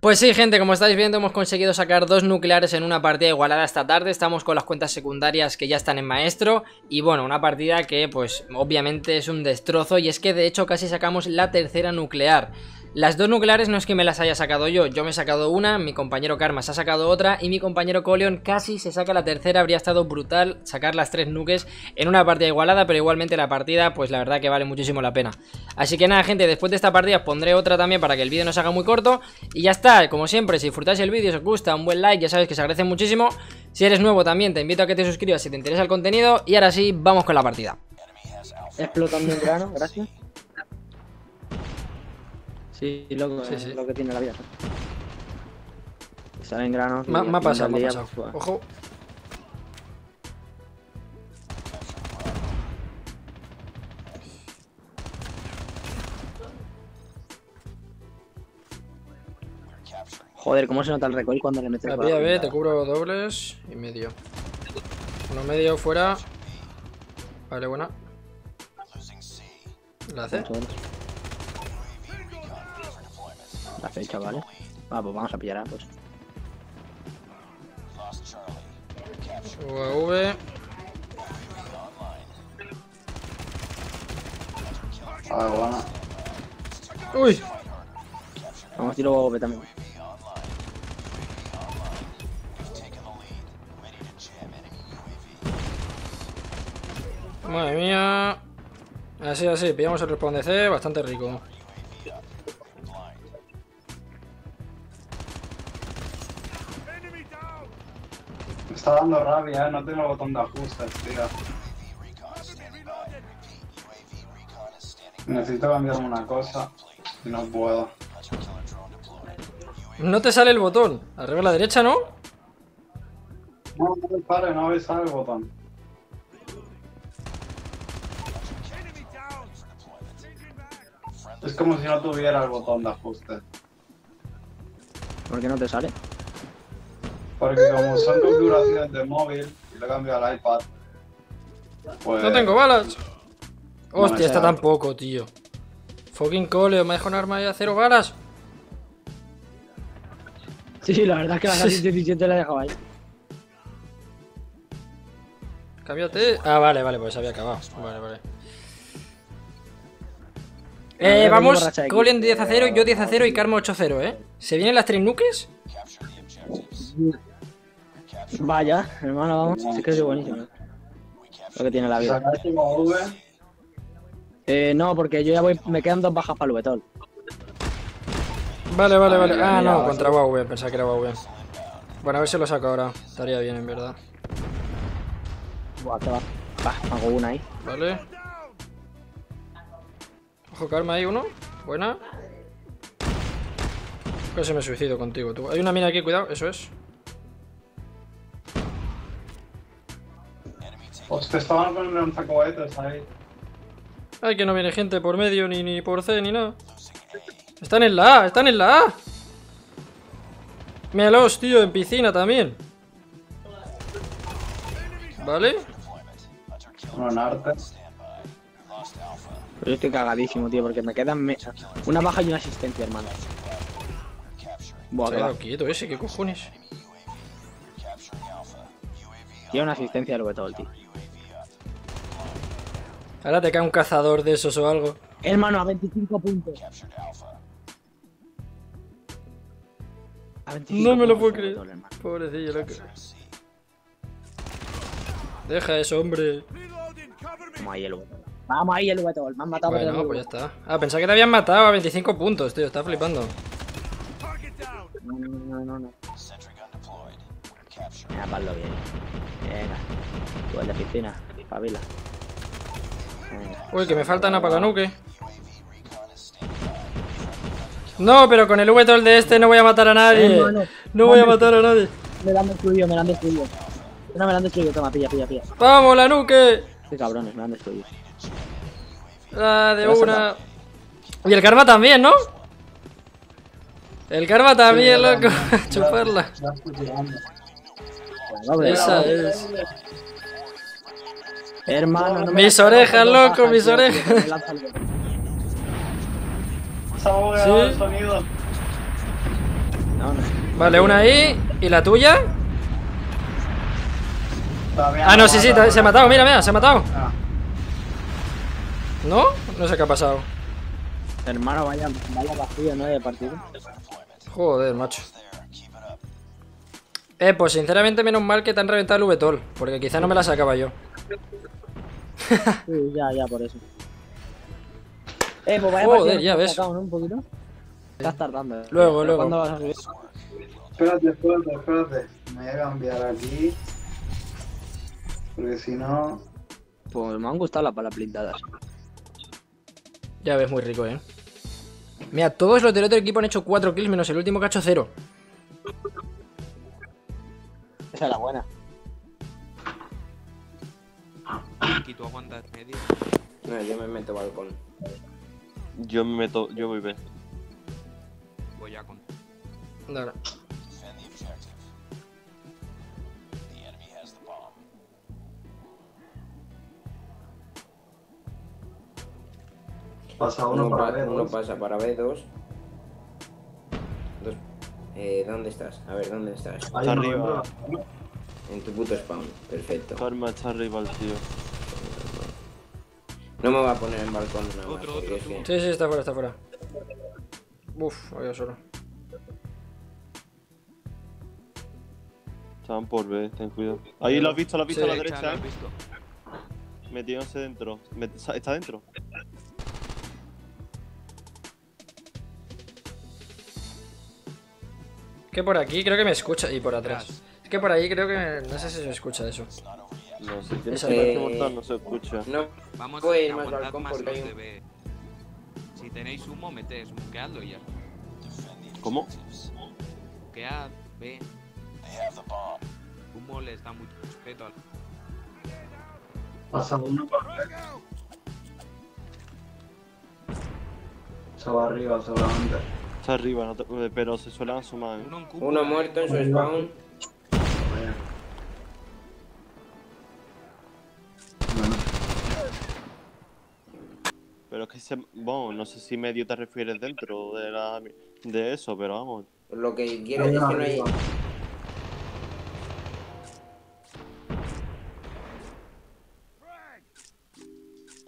Pues sí, gente, como estáis viendo hemos conseguido sacar dos nucleares en una partida igualada esta tarde. Estamos con las cuentas secundarias que ya están en maestro. Y bueno, una partida que pues obviamente es un destrozo. Y es que de hecho casi sacamos la tercera nuclear las dos nucleares no es que me las haya sacado yo, yo me he sacado una, mi compañero Karma se ha sacado otra y mi compañero Coleon casi se saca la tercera, habría estado brutal sacar las tres nuques en una partida igualada, pero igualmente la partida pues la verdad que vale muchísimo la pena. Así que nada gente, después de esta partida pondré otra también para que el vídeo no se haga muy corto y ya está, como siempre, si disfrutáis el vídeo, si os gusta, un buen like, ya sabéis que se agradece muchísimo. Si eres nuevo también te invito a que te suscribas si te interesa el contenido y ahora sí, vamos con la partida. Explotando un grano, gracias. Sí, loco, Sí, sí. lo que tiene la vida. Salen granos. Me, ha pasado, del me ha día, pasado. pues, Ojo. Joder, cómo se nota el recoil cuando le metes A por B, la te cubro dobles y medio. Uno medio fuera. Vale, buena. La hace. La fecha, ¿vale? Ah, pues vamos a pillar a pues. UAV. Ah, bueno. Uy. Vamos a tirar OV también. Madre mía. Así, así, pillamos el respawn de C, bastante rico. Está dando rabia, eh. No tengo el botón de ajustes, tío. Necesito cambiarme una cosa y no puedo. No te sale el botón. Arriba a la derecha, ¿no? No, no me pare, no me sale el botón. Es como si no tuviera el botón de ajuste. ¿Por qué no te sale? Porque como son configuraciones de móvil y lo cambio al iPad, pues... No tengo balas. No Hostia, sea. tampoco, tío. Fucking cole, me deja un arma de cero balas. Sí, la verdad es que la casi 17 la he dejado ahí. Cámbiate. Ah, vale, vale, pues había acabado. Vale, vale. Eh, vamos. Colin 10 a 0, yo 10 a 0 y Karma 8 a 0, ¿eh? ¿Se vienen las tres nuques? Vaya, hermano, vamos. Sí que es buenísimo. Lo que tiene la vida. Sacar como V, Eh, no, porque yo ya voy. Me quedan dos bajas para el Vetol. Vale, vale, vale. Vale, Ah, mira, no, contra Huawei, pensaba que era Huawei. Bueno, a ver si lo saco ahora. Estaría bien, en verdad. Buah, que va. Va, hago una ahí. Vale. Ojo, Karma, hay uno. Buena. Casi me suicido contigo, tú. Hay una mina aquí, cuidado, eso es. Hostia, estaban con un lanzacohetes ahí. Ay, que no viene gente por medio, ni, ni por C, ni nada. Están en la A, están en la A. Míralos, tío, en piscina también. ¿Vale? Uno en arte. Pero yo estoy cagadísimo, tío, porque me quedan me- una baja y una asistencia, hermano. Buah, va. quedado quieto ese, ¿qué cojones? Tiene una asistencia del Vetol, tío. Ahora te cae un cazador de esos o algo. Hermano, a 25 puntos. A 25 No me lo puedo creer. Pobrecillo, loco. Deja eso, hombre. Vamos ahí el Vetol. Vamos ahí el Vetol. Me han matado por Bueno, el pues ya está. Ah, pensaba que te habían matado a 25 puntos, tío. Está flipando. No, no, no, no, no. Venga, hazlo bien. Venga. Tú de piscina. Pavila. Uy, que me falta una para la nuque. No, pero con el V de este no voy a matar a nadie. No voy a matar a nadie. Me la han destruido, me la han destruido. No, me la han destruido. Toma, pilla, pilla, pilla. ¡Vamos, la nuque! Qué cabrones, me la han destruido. La de a una. Y el karma también, ¿no? El karma también, Sí, loco. Chuparla. Esa es. Hermano, no me Mis orejas, loco, mis orejas. Sí. Vale, una ahí. ¿Y la tuya? Ah, no, sí, sí, se ha matado, mira, mira, se ha matado. Ah, ¿No? No sé qué ha pasado. Hermano, vaya, vaya vacío, ¿no? De partido. Joder, macho. Eh, pues sinceramente menos mal que te han reventado el VTOL, porque quizá no me la sacaba yo. Sí, ya, ya, por eso. Eh, pues vaya Joder, partido, ya ves. sacamos, ¿no? Un poquito. Estás tardando. eh. Luego, luego. ¿Cuándo vas a subir? Espérate, espérate, espérate. Me voy a cambiar aquí. Porque si no. Pues me han gustado las balas blindadas. Ya ves, muy rico, eh. Mira, todos los del otro equipo han hecho 4 kills menos el último que ha hecho 0. Esa es la buena. Y tú aguantas medio. No, yo me meto balcón. Yo me meto, yo voy B. Voy a con. Dale. Pasa uno Uno, para pa- ver. uno pasa para B, dos. Dos. Eh, ¿Dónde estás? A ver, ¿dónde estás? Está arriba. En tu puto spawn. Perfecto. Karma está arriba el tío. No me va a poner en balcón nada más. Otro, otro, es que- Sí, sí, está fuera, está fuera. Uf, había solo. Estaban por B, ten cuidado. Ahí lo has visto, lo has visto Sí. a la Derecha, derecha, ¿lo has eh. visto? Metiéndose dentro. Met- ¿Está dentro? Que por aquí creo que me escucha. Y por atrás. Es que por ahí creo que. No sé si se escucha eso. No, si tienes ataque Eh, mortal no se escucha. No, Vamos a balcón más porque los de. Si tenéis humo, metéis. Buqueadlo y ya. ¿Cómo? Buquead, B. Humo les da mucho respeto al. Pasa uno para. Se va arriba seguramente. Está arriba, no te- pero se suelen asomar. ¿eh? Uno en uno muerto en su spawn. Vaya. Es que se... Bueno, no sé si medio te refieres dentro de la... de eso, pero vamos. Lo que quiero decir es que no hay.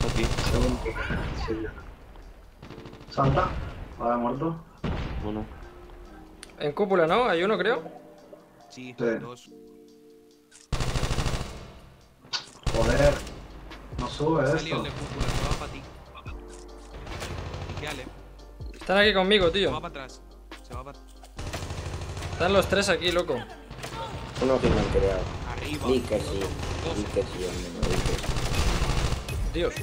Aquí. sí. Salta. Ahora muerto. Bueno. En cúpula, ¿no? Hay uno, creo. Sí, Sí. dos. Joder. No sube esto. de cúpula, se va para ti. Buqueale. Están aquí conmigo, Se va tío. para atrás. Se va para Están los tres aquí, loco. Uno que me han creado. arriba. Di que sí. Di que sí, hombre. Dios.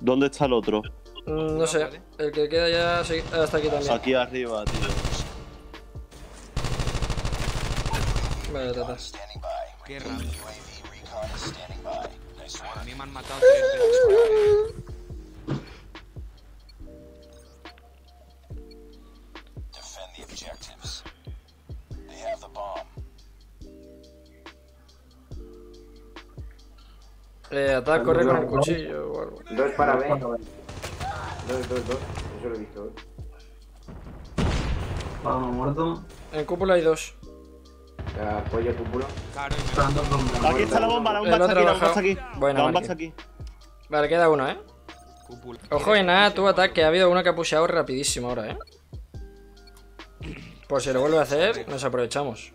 ¿Dónde está el otro? Mm, No sé. El que queda ya sí, ah, está aquí también. Aquí arriba, tío. Vale, tata. Qué raro. A mí me han matado tres veces. Eh, ataca, corre con el cuchillo o algo. Dos para B. Dos, dos, dos. Eso lo he visto. Va uno muerto. En cúpula hay dos. Apoyo cúpula. Aquí está la bomba, la bomba está aquí, la bomba está aquí. Buena, La bomba está aquí. Vale, queda uno, ¿eh? cúpula. Ojo y nada, tu ataque. Ha habido uno que ha pusheado rapidísimo ahora, ¿eh? Por si lo vuelve a hacer, nos aprovechamos.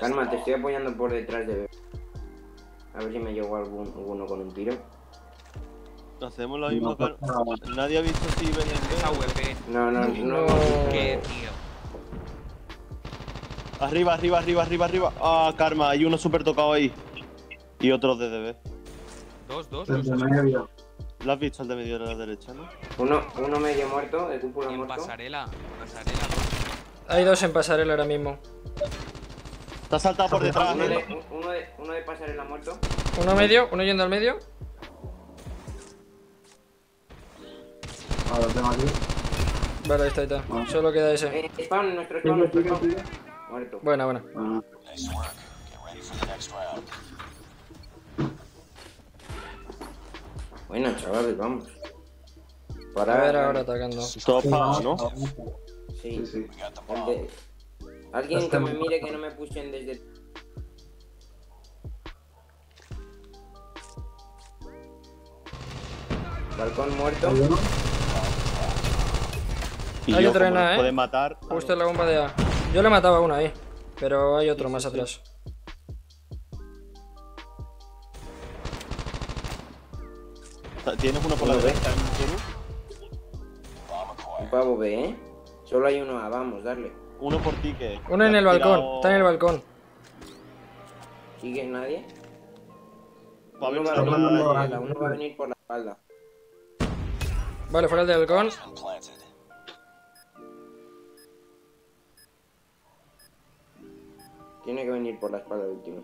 Calma, te estoy apoyando por detrás de B. A ver si me llevo algún, alguno con un tiro. Hacemos la misma no cara. Nadie ha visto si ven en Esa B. VP. No, no, no. Qué tío. Arriba, arriba, arriba, arriba, arriba. Ah, Karma, hay uno súper tocado ahí. Y otro de DB. Dos, dos. Dos. medio. ¿Lo has visto el de medio de la derecha, no? Uno, uno medio muerto, de cúpula muerto. pasarela. Pasarela. Hay dos en pasarela ahora mismo. Está saltado por detrás, Uno de, eh. uno de, uno de pasarela muerto. Uno medio, uno yendo al medio. Ahora lo tengo aquí. Vale, ahí está, ahí está. Solo queda ese. Eh, spawn, nuestro spawn, nuestro spawn. Muerto. Buena, buena. Ah, Bueno, chavales, vamos. A Para ver ahora atacando. Todo apagado, ¿no? Sí. Sí, sí. El de- Alguien que me mire que no me pushen desde... Balcón muerto. ¿Hay uno? Y Hay yo, otro en A, ¿eh? puede matar. Justo en la bomba de A. Yo le mataba a uno ahí. Pero hay otro más atrás. ¿Tienes uno por la derecha? Un pavo B, ¿eh? Solo hay uno A, vamos, darle. Uno por ti que. Uno en el balcón. Está en el balcón. ¿Sigue nadie? Va Uno va a venir por la espalda, uno va a venir por la espalda. Vale, fuera el del balcón. Tiene que venir por la espalda el último.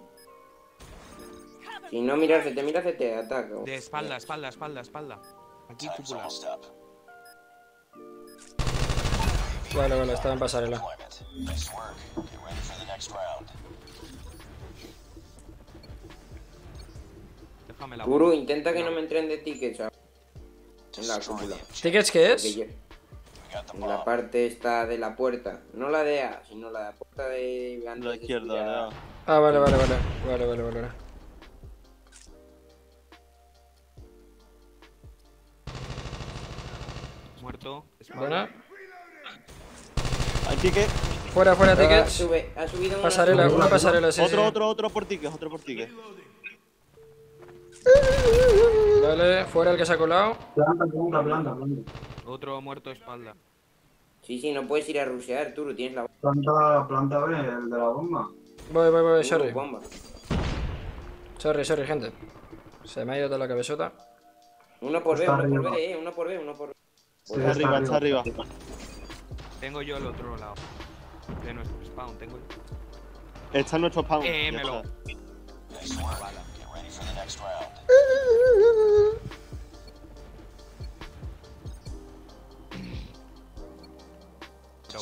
Si no miras te miras te ataca. De espalda, espalda, espalda, espalda. Aquí cúpula. Vale, vale, estaba en pasarela. La Guru, intenta que no me entren de tickets a- en la cúpula. ¿Tickets qué es? En la parte esta de la puerta. No la de A, sino la de la puerta de antes La de izquierda, tirar. ¿verdad? Ah, vale, vale, vale. Vale, vale, vale. vale. Muerto. Buena. Ticket. Fuera, fuera, Ah, tickets. sube, ha subido una. Pasarela, una pasarela, sí, sí. otro, otro, otro por ticket, otro por ticket. Vale, fuera el que se ha colado. Planta, planta, planta, planta. Otro muerto espalda. Sí, sí, no puedes ir a rushear, Turu, tienes la Planta, planta B, el de la bomba. Voy, voy, voy, sorry. bomba. Sorry, sorry, gente. Se me ha ido toda la cabezota. Uno por B, Está uno por. B, eh, uno por B, uno por B. Sí, Está arriba, está arriba. Tengo yo el otro lado. De nuestro spawn, tengo yo. Está en nuestro spawn. Eh, me lo-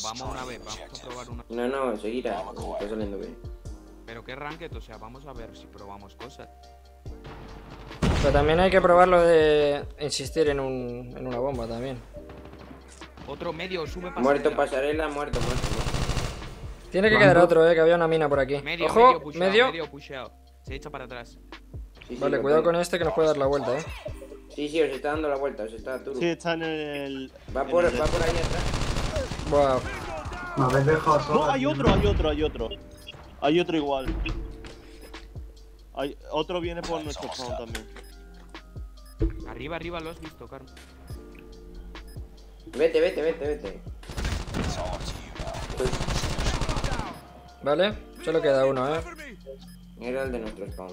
vamos una vez, vamos a probar una. No, no, seguirá. Está saliendo bien. Pero qué ranked, o sea, vamos a ver si probamos cosas. Pero también hay que probar lo de insistir en, un, en una bomba también. Otro medio, sube pasarela. Muerto pasarela, muerto, muerto, muerto. Tiene que quedar otro, eh, que había una mina por aquí. Medio, Ojo, medio, pusheado, medio. medio pusheado. Se echa para atrás. Sí, Vale, cuidado con este que nos puede dar la vuelta, eh. Sí, sí, os está dando la vuelta, os está Turu. Sí, está en el. Va en por, el- va por ahí atrás. Buah. Me habéis dejado solo. No, hay otro, hay otro, hay otro. Hay otro igual. Hay... Otro viene por nuestro spawn también. Arriba, arriba lo has visto, Carmen. Vete, vete, vete, vete. Vale, solo queda uno, eh. Era el de nuestro spawn.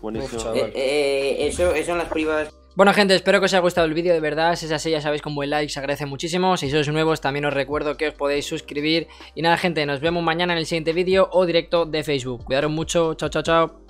Buenísimo. Chaval. Eh, eh, eso, eso en las privadas. Bueno gente, espero que os haya gustado el vídeo de verdad, si es así ya sabéis con buen like se agradece muchísimo, si sois nuevos también os recuerdo que os podéis suscribir y nada gente, nos vemos mañana en el siguiente vídeo o directo de Facebook, cuidaros mucho, chao chao chao.